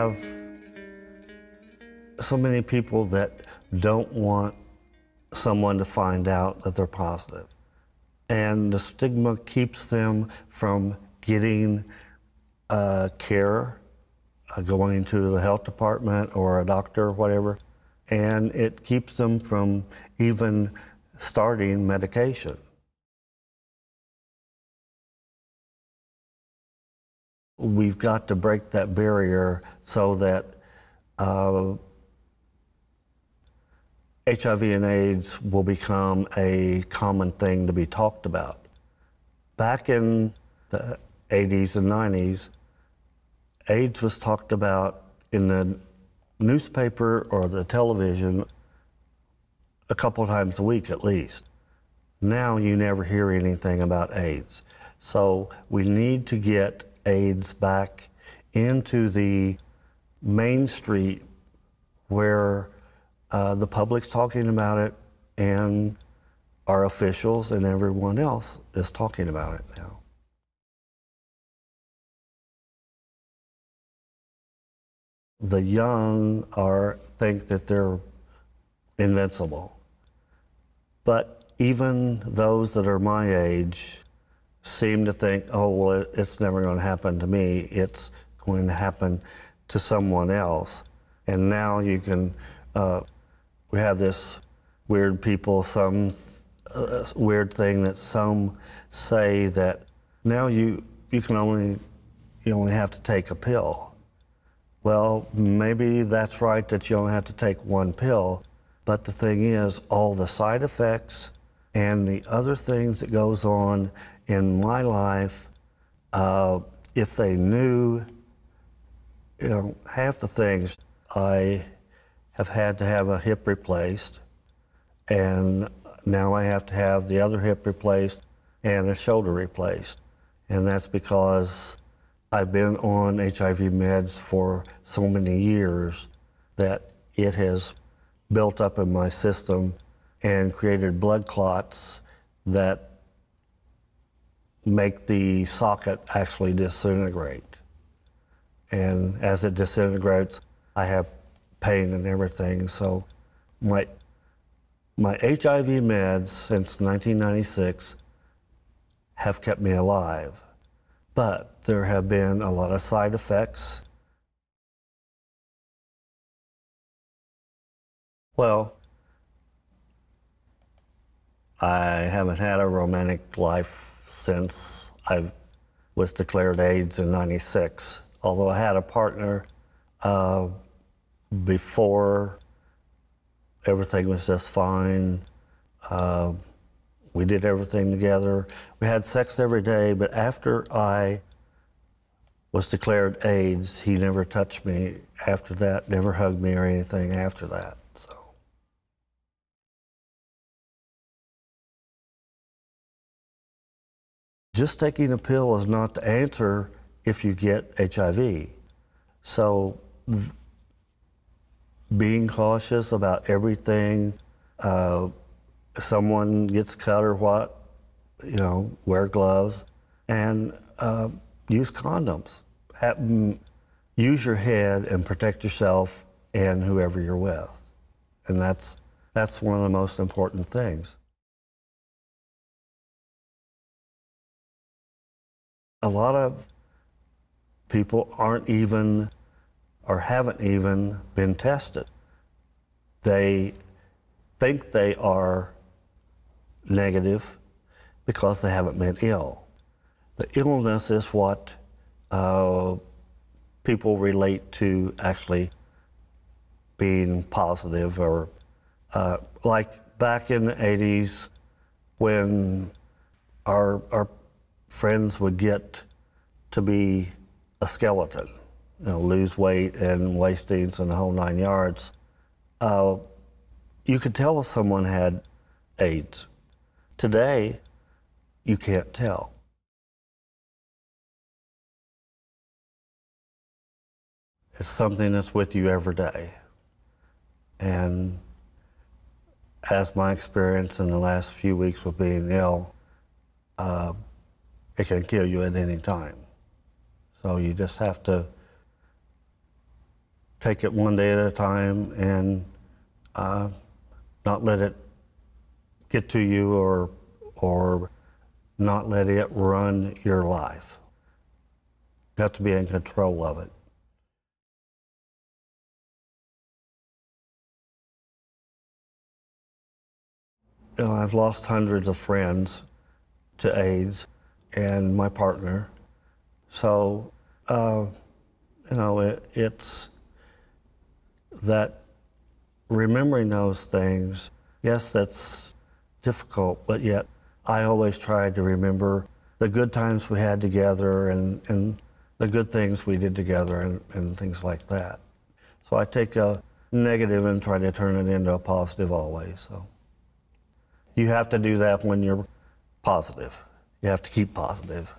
have so many people that don't want someone to find out that they're positive. And the stigma keeps them from getting uh, care, uh, going to the health department or a doctor or whatever, and it keeps them from even starting medication. We've got to break that barrier so that uh, HIV and AIDS will become a common thing to be talked about. Back in the 80s and 90s, AIDS was talked about in the newspaper or the television a couple times a week at least. Now you never hear anything about AIDS. So we need to get AIDS back into the main street where uh, the public's talking about it, and our officials and everyone else is talking about it now. The young are think that they're invincible, but even those that are my age seem to think, oh well, it's never going to happen to me. It's going to happen to someone else. And now you can uh, we have this weird people, some uh, weird thing that some say that now you you can only you only have to take a pill. Well, maybe that's right that you only have to take one pill, but the thing is, all the side effects and the other things that goes on in my life, uh, if they knew, you know, half the things I have had to have a hip replaced, and now I have to have the other hip replaced and a shoulder replaced. And that's because I've been on HIV meds for so many years that it has built up in my system and created blood clots that make the socket actually disintegrate. And as it disintegrates, I have pain and everything. So my my HIV meds since 1996 have kept me alive, but there have been a lot of side effects. Well, I haven't had a romantic life since I was declared AIDS in 96. Although I had a partner uh, before everything was just fine. Uh, we did everything together. We had sex every day, but after I was declared AIDS, he never touched me after that, never hugged me or anything after that. Just taking a pill is not the answer if you get HIV. So being cautious about everything. Uh, someone gets cut or what, you know, wear gloves and uh, use condoms. Have, use your head and protect yourself and whoever you're with. And that's, that's one of the most important things. A lot of people aren't even or haven't even been tested. They think they are negative because they haven't been ill. The illness is what uh, people relate to actually being positive or uh, like back in the 80s when our, our friends would get to be a skeleton you know, lose weight and wastings and the whole nine yards, uh, you could tell if someone had AIDS. Today, you can't tell. It's something that's with you every day. And as my experience in the last few weeks with being ill, uh, it can kill you at any time. So you just have to take it one day at a time and uh, not let it get to you or, or not let it run your life. You have to be in control of it. You know, I've lost hundreds of friends to AIDS and my partner. So, uh, you know, it, it's that remembering those things, yes, that's difficult, but yet I always try to remember the good times we had together and, and the good things we did together and, and things like that. So I take a negative and try to turn it into a positive always. So you have to do that when you're positive. You have to keep positive.